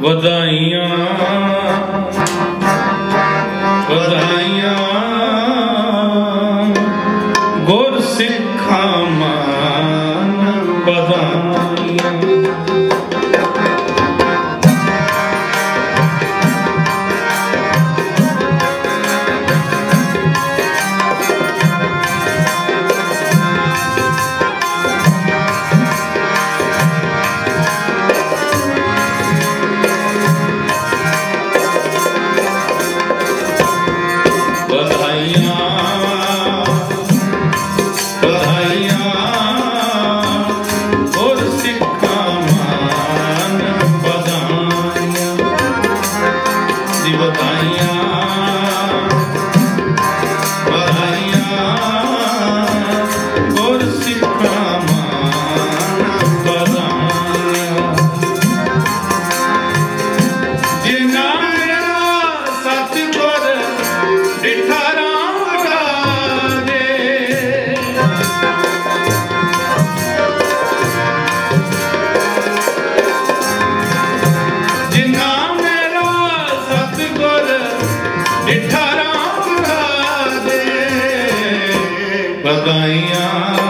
ਵਧਾਈਆਂ Yeah. Bandanha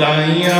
দাইয়া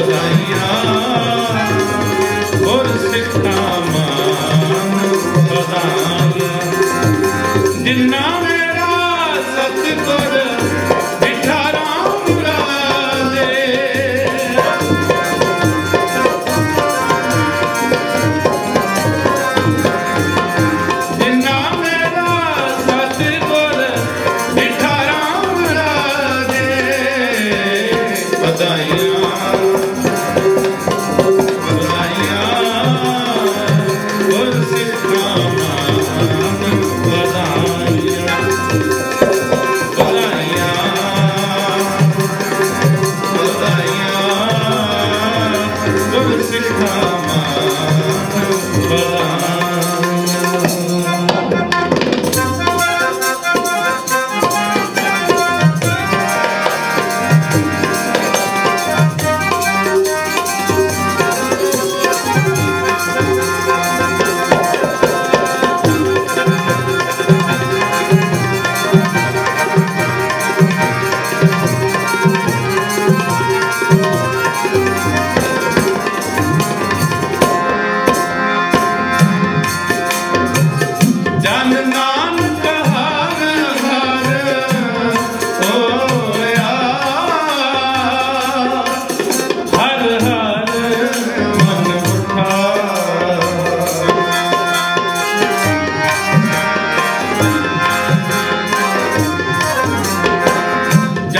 Lord, I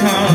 come.